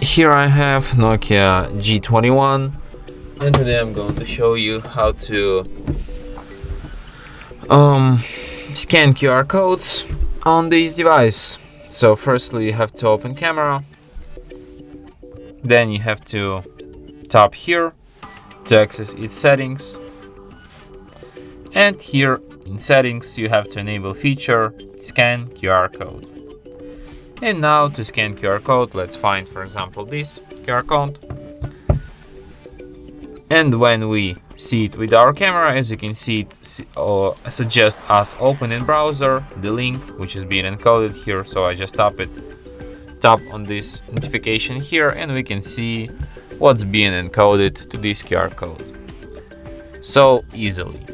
Here I have Nokia G21 and today I'm going to show you how to um, scan QR codes on this device. So firstly you have to open camera, then you have to tap here to access its settings. And here in settings you have to enable feature scan QR code. And now to scan QR code, let's find for example this QR code. And when we see it with our camera, as you can see it suggests us open in browser the link which is being encoded here. So I just tap it, tap on this notification here and we can see what's being encoded to this QR code. So easily.